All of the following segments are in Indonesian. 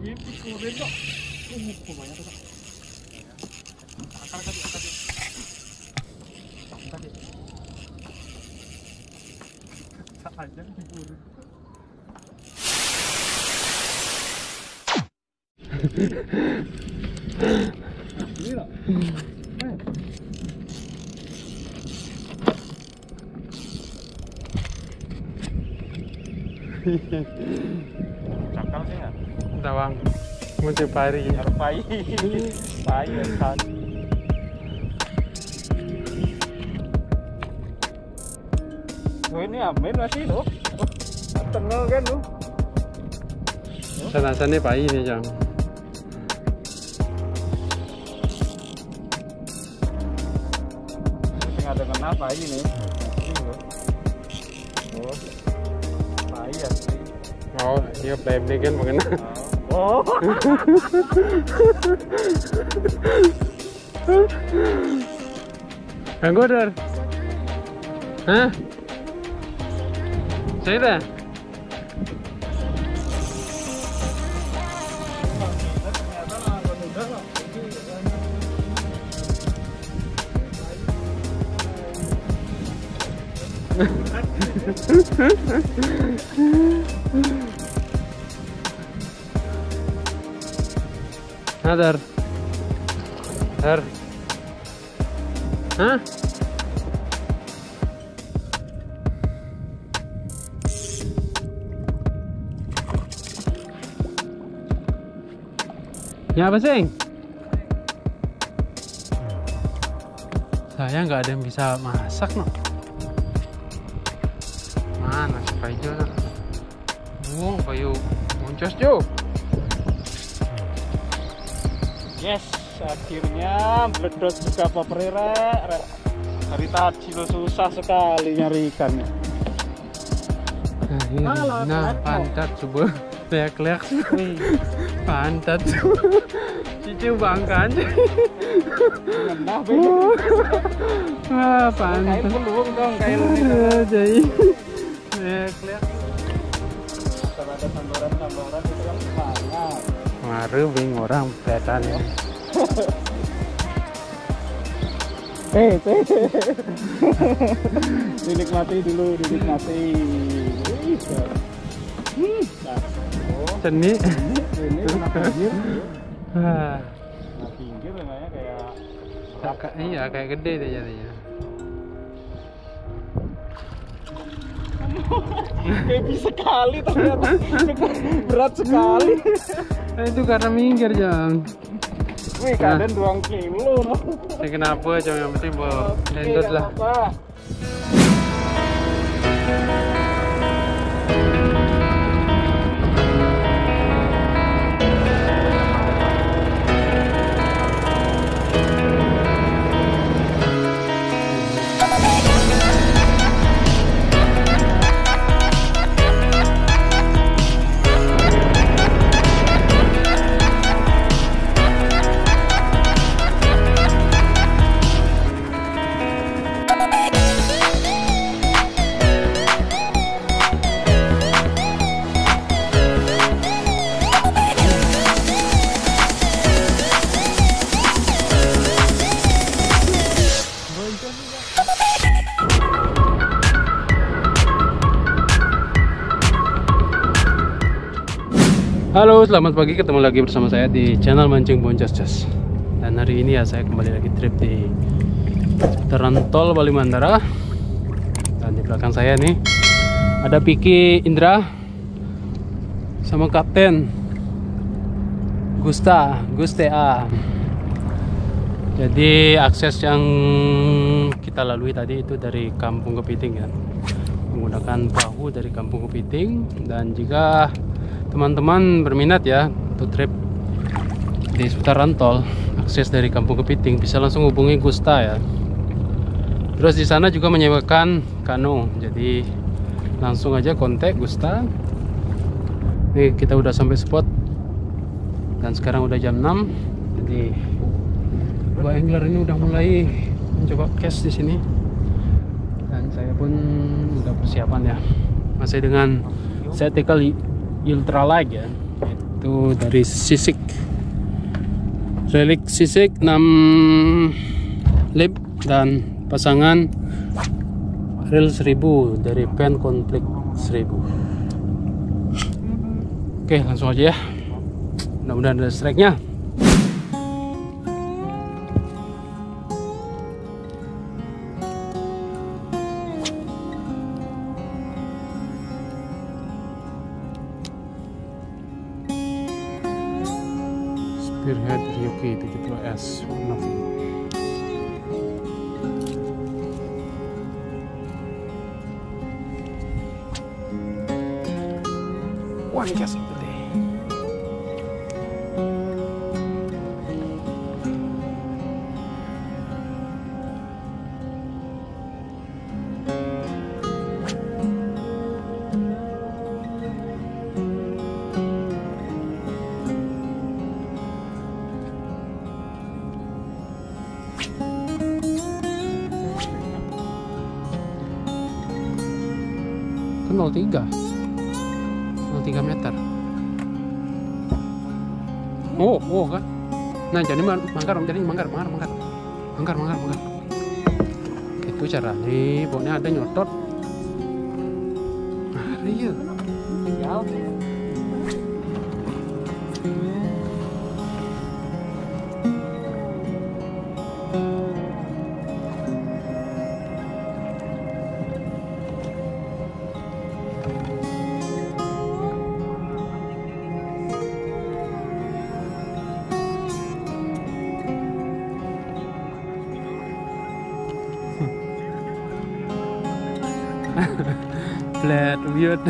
mimpi kuring kok. Uh, lumayan tuh, Kak. Angkat tadi, angkat tadi. Angkat tadi. Saja di kuring. Ini lah. Eh. Cakal sih nggak? Tawang. Muncul pari. Pai ya kan. Oh ini amin masih loh. Tengel kan loh. Sana sana pai ini jang. Ini ada kena pai ini. Oh, pai ya. Oh, play kan mengenai. Oh. Ganggu dar. Hah? Saya dah. Hah, dar. Dar. Hah? Ya apa sih? Saya nggak ada yang bisa masak no. Mana si no? Buang payu muncos jo. Yes, akhirnya meledos juga Pak Perera. Hari tadi lo susah sekali nyari ikannya. Nah, nah pantat coba. Lihat-lihat pantat cici bangkan. Ngena bego. wah Kayak pantat. peluang dong kayak. Ah, jadi lihat-lihat Kalau ada sambaran-sambaran itu kan Maru bing orang kelihatannya Eh, teh. dinikmati dulu, dinikmati. Seni ini pinggir. Wah, Nah, pinggir namanya kayak kayak iya kayak gede deh jadinya heavy sekali ternyata. Berat sekali. Eh, itu karena minggir jang. Wih kadang dua kilo. No. Ini kenapa jang? Yang penting bawa lah Halo, selamat pagi. Ketemu lagi bersama saya di channel Mancing Boncas Cas. Dan hari ini ya saya kembali lagi trip di seputaran tol Bali Mandara. Dan di belakang saya nih ada Piki Indra sama Kapten Gusta, Guste A. Jadi akses yang kita lalui tadi itu dari Kampung Kepiting ya. Menggunakan perahu dari Kampung Kepiting dan jika teman-teman berminat ya untuk trip di seputaran tol akses dari Kampung Kepiting bisa langsung hubungi Gusta ya. Terus di sana juga menyewakan kano. Jadi langsung aja kontak Gusta. Nih kita udah sampai spot dan sekarang udah jam 6 jadi dua angler ini udah mulai mencoba cash di sini. Dan saya pun udah persiapan ya. Masih dengan set tackle ultralight ya. Itu dari sisik. Relik sisik 6 lip dan pasangan rel 1000 dari pen konflik 1000 oke langsung aja ya. Mudah-mudahan ada strike nya had UK to nothing. One guess of the day. Kan 03 03 meter. Oh oh kan? Nah jadi man- mangkar jadi mangkar mangkar mangkar mangkar mangkar mangkar itu cara nih pokoknya ada nyotot. Nah iya flat weird.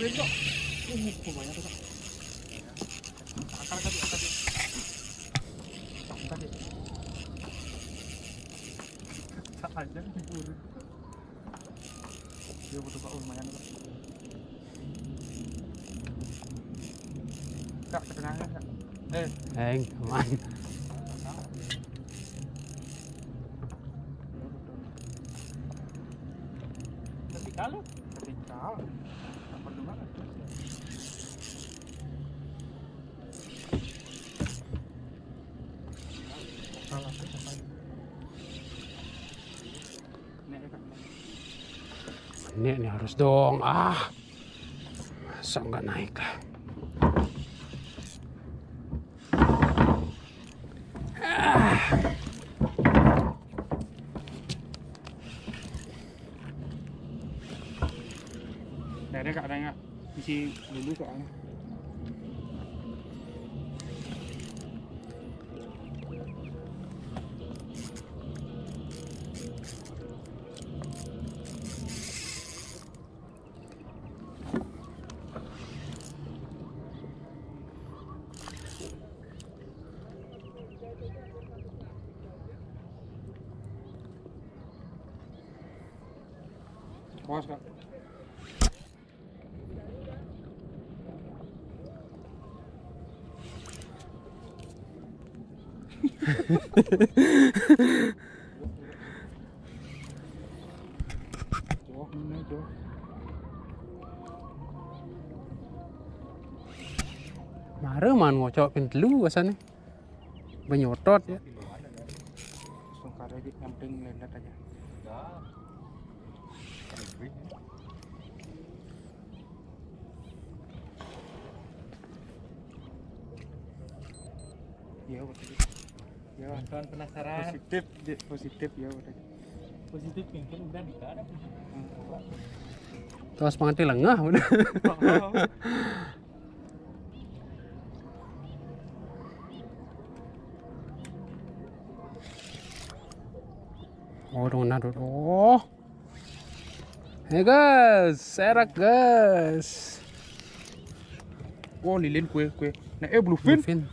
왜 이렇게 왜 kak ketenangan kak eh Heng, aman. lu salah. Ini, ini harus dong. Ah, masa nggak naik lah. thật anh ạ mình chỉ mình lúc gọi Başka. Mare man ngocok pin telu asane. Benyotot ya. Langsung kare di nyamping lendet aja Iya betul Ya Kawan penasaran positif positif ya betul positif mungkin udah bisa ada Terus panganti lengah udah. Oh, dong nado. Oh. Hey guys, serak guys. Oh lilin kue kue Nah eh bluefin Bluefin.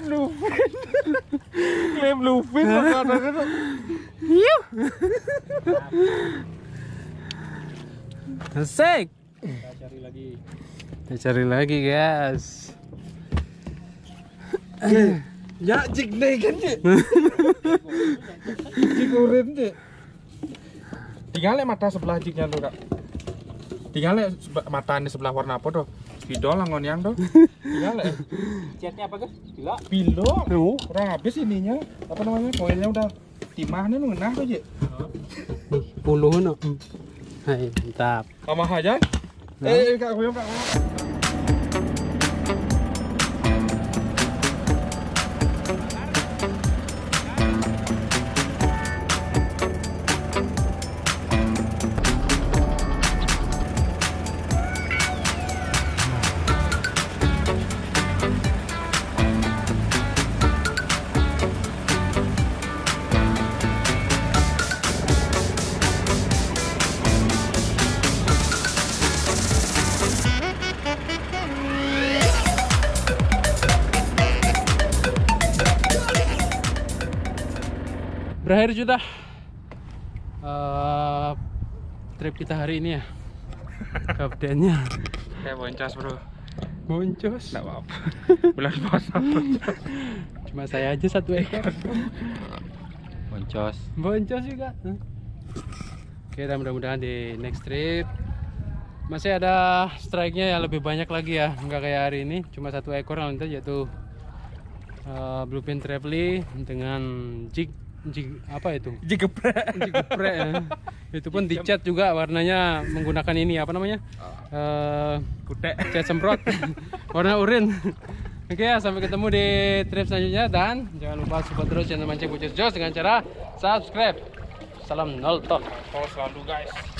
Bluefin Klaim bluefin makanan itu. Asik. Kita cari lagi. Kita cari lagi, guys. Ya jik deh kan cik. Jik urin cik. Tinggal mata sebelah jiknya tuh kak. Tinggal mata ini sebelah warna apa tuh? Spidol lah yang tuh. Tinggal Catnya apa guys? Gila. Pilo. Oh. Udah habis ininya. Apa namanya? Koilnya udah timah nih ngenah. Nih, puluh no. Hai, mantap. Sama aja. Eh, kak Kuyong, kak Kuyong. Berakhir sudah eh, trip kita hari ini ya. Kaptennya Kayak boncos bro. boncos. Nggak apa-apa. Bulan puasa. Cuma saya aja satu ekor. Boncos. Boncos juga. Oke, dan mudah-mudahan di next trip masih ada strike-nya yang lebih banyak lagi ya. Enggak kayak hari ini, cuma satu ekor nanti yaitu uh, bluefin trevely dengan jig jig apa itu? Jik geprek. Jig geprek ya. Itu pun dicat juga warnanya menggunakan ini apa namanya? Eh, Kutek. cat semprot warna urin. Oke ya, sampai ketemu di trip selanjutnya dan jangan lupa support terus channel mancing Bucus Jos dengan cara subscribe. Salam nol top. Kalau selalu guys.